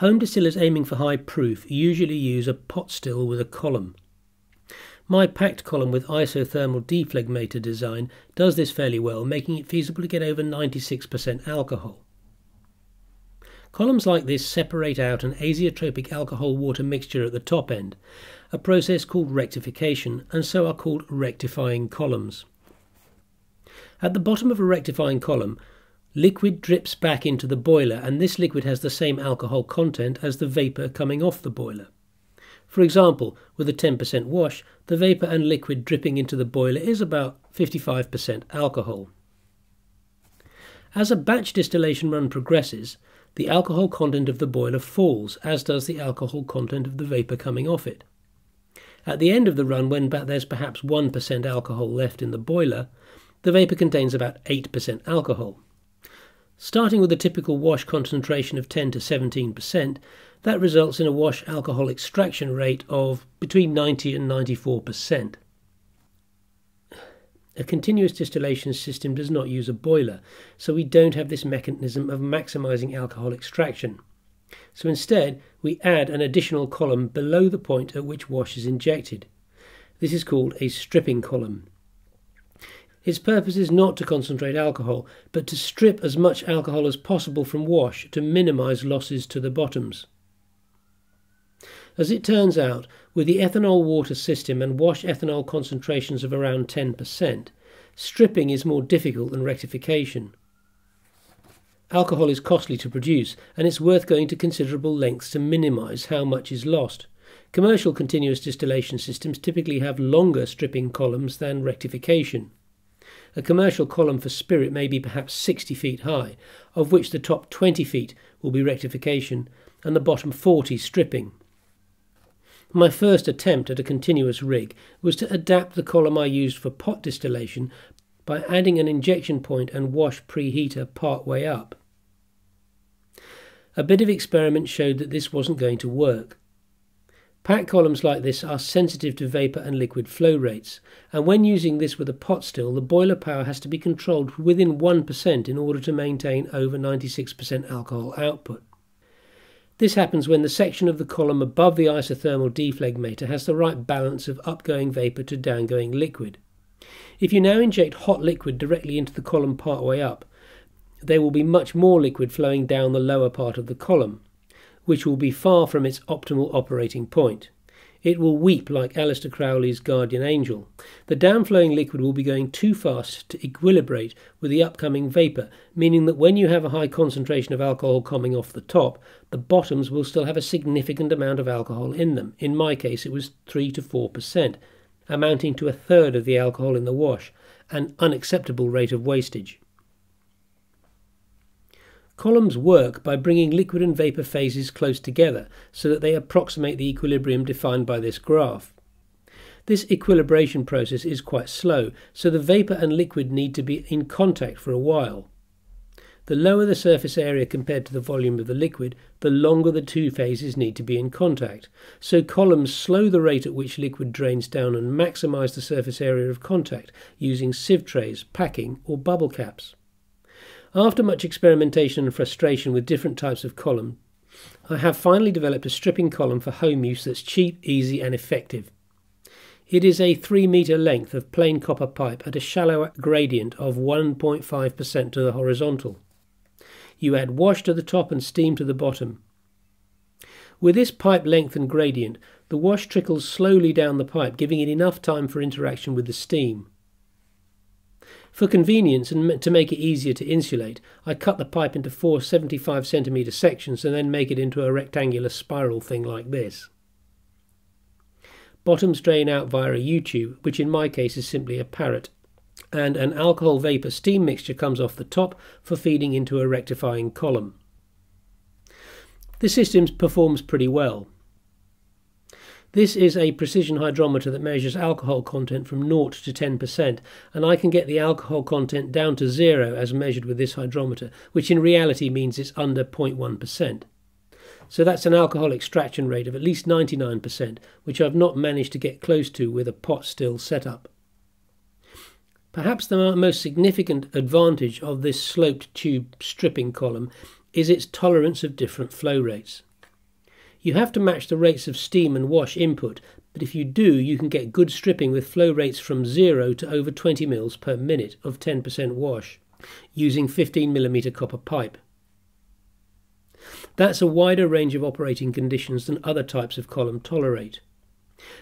Home distillers aiming for high proof usually use a pot still with a column. My packed column with isothermal dephlegmator design does this fairly well, making it feasible to get over 96% alcohol. Columns like this separate out an azeotropic alcohol water mixture at the top end, a process called rectification, and so are called rectifying columns. At the bottom of a rectifying column, liquid drips back into the boiler, and this liquid has the same alcohol content as the vapour coming off the boiler. For example, with a 10% wash, the vapour and liquid dripping into the boiler is about 55% alcohol. As a batch distillation run progresses, the alcohol content of the boiler falls, as does the alcohol content of the vapour coming off it. At the end of the run, when there's perhaps 1% alcohol left in the boiler, the vapour contains about 8% alcohol. Starting with a typical wash concentration of 10 to 17%, that results in a wash alcohol extraction rate of between 90 and 94%. A continuous distillation system does not use a boiler, so we don't have this mechanism of maximizing alcohol extraction. So instead, we add an additional column below the point at which wash is injected. This is called a stripping column. Its purpose is not to concentrate alcohol, but to strip as much alcohol as possible from wash to minimize losses to the bottoms. As it turns out, with the ethanol water system and wash ethanol concentrations of around 10%, stripping is more difficult than rectification. Alcohol is costly to produce, and it's worth going to considerable lengths to minimize how much is lost. Commercial continuous distillation systems typically have longer stripping columns than rectification. A commercial column for spirit may be perhaps 60 feet high, of which the top 20 feet will be rectification and the bottom 40 stripping. My first attempt at a continuous rig was to adapt the column I used for pot distillation by adding an injection point and wash preheater part way up. A bit of experiment showed that this wasn't going to work. Pack columns like this are sensitive to vapour and liquid flow rates, and when using this with a pot still, the boiler power has to be controlled within 1% in order to maintain over 96% alcohol output. This happens when the section of the column above the isothermal dephlegmator has the right balance of upgoing vapour to downgoing liquid. If you now inject hot liquid directly into the column part way up, there will be much more liquid flowing down the lower part of the column, which will be far from its optimal operating point. It will weep like Aleister Crowley's guardian angel. The downflowing liquid will be going too fast to equilibrate with the upcoming vapour, meaning that when you have a high concentration of alcohol coming off the top, the bottoms will still have a significant amount of alcohol in them. In my case, it was 3 to 4%, amounting to a third of the alcohol in the wash, an unacceptable rate of wastage. Columns work by bringing liquid and vapour phases close together so that they approximate the equilibrium defined by this graph. This equilibration process is quite slow, so the vapour and liquid need to be in contact for a while. The lower the surface area compared to the volume of the liquid, the longer the two phases need to be in contact. So columns slow the rate at which liquid drains down and maximise the surface area of contact using sieve trays, packing, or bubble caps. After much experimentation and frustration with different types of column, I have finally developed a stripping column for home use that's cheap, easy, and effective. It is a 3 metre length of plain copper pipe at a shallow gradient of 1.5% to the horizontal. You add wash to the top and steam to the bottom. With this pipe length and gradient, the wash trickles slowly down the pipe, giving it enough time for interaction with the steam. For convenience and to make it easier to insulate, I cut the pipe into four 75 centimetre sections and then make it into a rectangular spiral thing like this. Bottoms drain out via a U-tube, which in my case is simply a parrot, and an alcohol vapour steam mixture comes off the top for feeding into a rectifying column. The system performs pretty well. This is a precision hydrometer that measures alcohol content from 0 to 10%, and I can get the alcohol content down to zero as measured with this hydrometer, which in reality means it's under 0.1%. So that's an alcohol extraction rate of at least 99%, which I've not managed to get close to with a pot still setup. Perhaps the most significant advantage of this sloped tube stripping column is its tolerance of different flow rates. You have to match the rates of steam and wash input, but if you do, you can get good stripping with flow rates from 0 to over 20 mils per minute of 10% wash using 15mm copper pipe. That's a wider range of operating conditions than other types of column tolerate.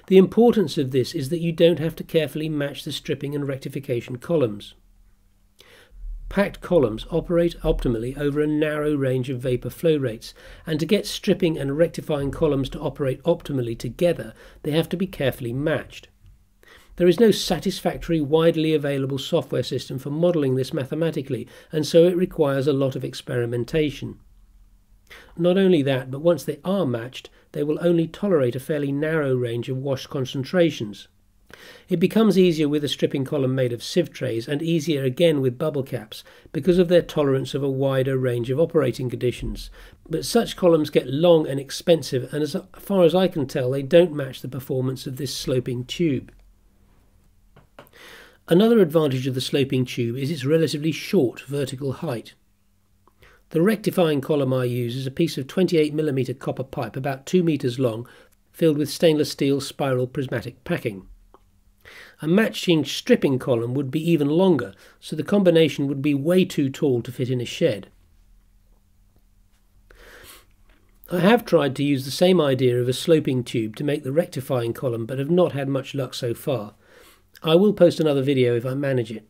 The importance of this is that you don't have to carefully match the stripping and rectification columns. Packed columns operate optimally over a narrow range of vapour flow rates, and to get stripping and rectifying columns to operate optimally together, they have to be carefully matched. There is no satisfactory, widely available software system for modelling this mathematically, and so it requires a lot of experimentation. Not only that, but once they are matched, they will only tolerate a fairly narrow range of wash concentrations. It becomes easier with a stripping column made of sieve trays and easier again with bubble caps because of their tolerance of a wider range of operating conditions. But such columns get long and expensive, and as far as I can tell, they don't match the performance of this sloping tube. Another advantage of the sloping tube is its relatively short vertical height. The rectifying column I use is a piece of 28mm copper pipe about 2 metres long filled with stainless steel spiral prismatic packing. A matching stripping column would be even longer, so the combination would be way too tall to fit in a shed. I have tried to use the same idea of a sloping tube to make the rectifying column, but have not had much luck so far. I will post another video if I manage it.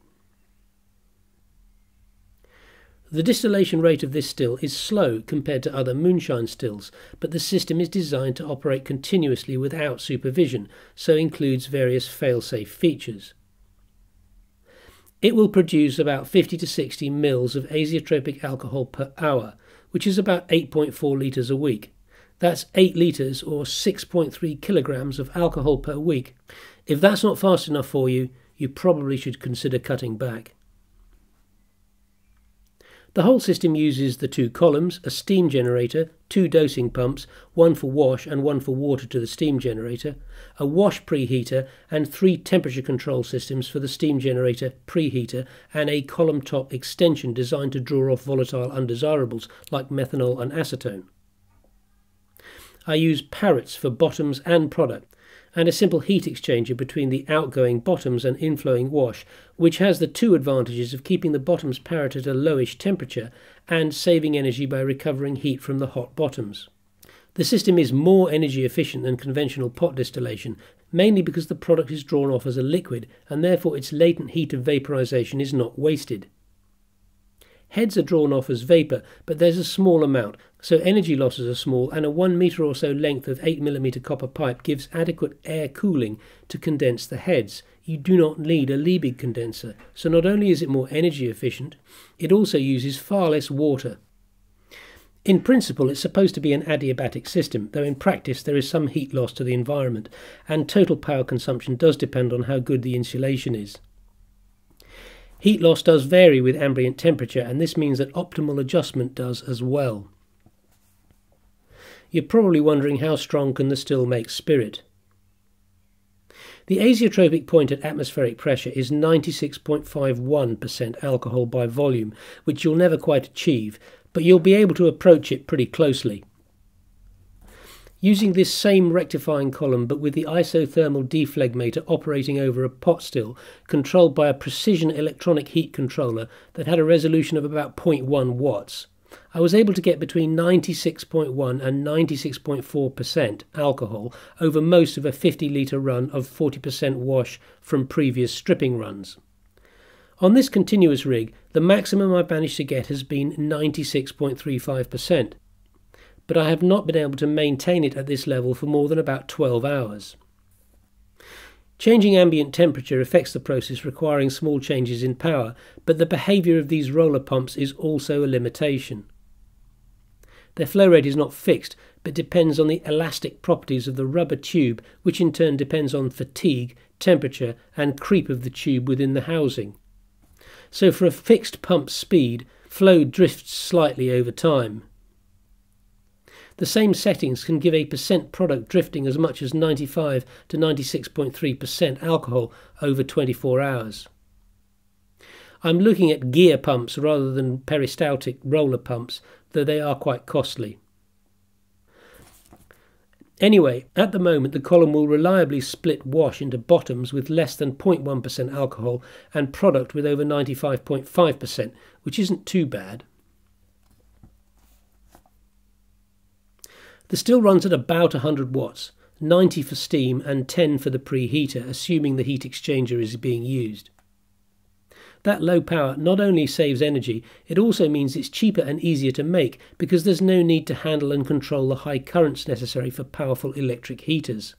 The distillation rate of this still is slow compared to other moonshine stills, but the system is designed to operate continuously without supervision, so includes various fail-safe features. It will produce about 50 to 60 mils of azeotropic alcohol per hour, which is about 8.4 litres a week. That's 8 litres or 6.3 kilograms of alcohol per week. If that's not fast enough for you, you probably should consider cutting back. The whole system uses the two columns, a steam generator, two dosing pumps, one for wash and one for water to the steam generator, a wash preheater, and three temperature control systems for the steam generator, preheater, and a column top extension designed to draw off volatile undesirables like methanol and acetone. I use parrots for bottoms and product, and a simple heat exchanger between the outgoing bottoms and inflowing wash, which has the two advantages of keeping the bottoms parrot at a lowish temperature and saving energy by recovering heat from the hot bottoms. The system is more energy efficient than conventional pot distillation, mainly because the product is drawn off as a liquid and therefore its latent heat of vaporization is not wasted. Heads are drawn off as vapour, but there's a small amount, so energy losses are small, and a 1 metre or so length of 8mm copper pipe gives adequate air cooling to condense the heads. You do not need a Liebig condenser, so not only is it more energy efficient, it also uses far less water. In principle, it's supposed to be an adiabatic system, though in practice there is some heat loss to the environment, and total power consumption does depend on how good the insulation is. Heat loss does vary with ambient temperature, and this means that optimal adjustment does as well. You're probably wondering how strong can the still make spirit? The azeotropic point at atmospheric pressure is 96.51% alcohol by volume, which you'll never quite achieve, but you'll be able to approach it pretty closely. Using this same rectifying column but with the isothermal dephlegmator operating over a pot still controlled by a precision electronic heat controller that had a resolution of about 0.1 watts, I was able to get between 96.1 and 96.4% alcohol over most of a 50 litre run of 40% wash from previous stripping runs. On this continuous rig, the maximum I've managed to get has been 96.35%, but I have not been able to maintain it at this level for more than about 12 hours. Changing ambient temperature affects the process, requiring small changes in power, but the behaviour of these roller pumps is also a limitation. Their flow rate is not fixed, but depends on the elastic properties of the rubber tube, which in turn depends on fatigue, temperature, and creep of the tube within the housing. So for a fixed pump speed, flow drifts slightly over time. The same settings can give a percent product drifting as much as 95 to 96.3% alcohol over 24 hours. I'm looking at gear pumps rather than peristaltic roller pumps, though they are quite costly. Anyway, at the moment the column will reliably split wash into bottoms with less than 0.1% alcohol and product with over 95.5%, which isn't too bad. The still runs at about 100 watts, 90 for steam and 10 for the preheater, assuming the heat exchanger is being used. That low power not only saves energy, it also means it's cheaper and easier to make because there's no need to handle and control the high currents necessary for powerful electric heaters.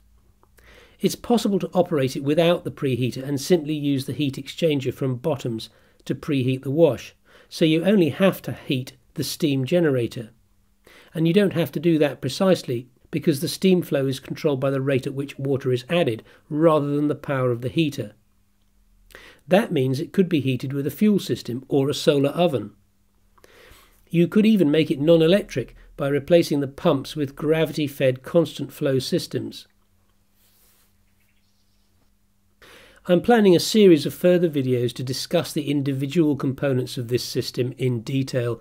It's possible to operate it without the preheater and simply use the heat exchanger from bottoms to preheat the wash, so you only have to heat the steam generator. And you don't have to do that precisely because the steam flow is controlled by the rate at which water is added rather than the power of the heater. That means it could be heated with a fuel system or a solar oven. You could even make it non electric by replacing the pumps with gravity fed constant flow systems. I'm planning a series of further videos to discuss the individual components of this system in detail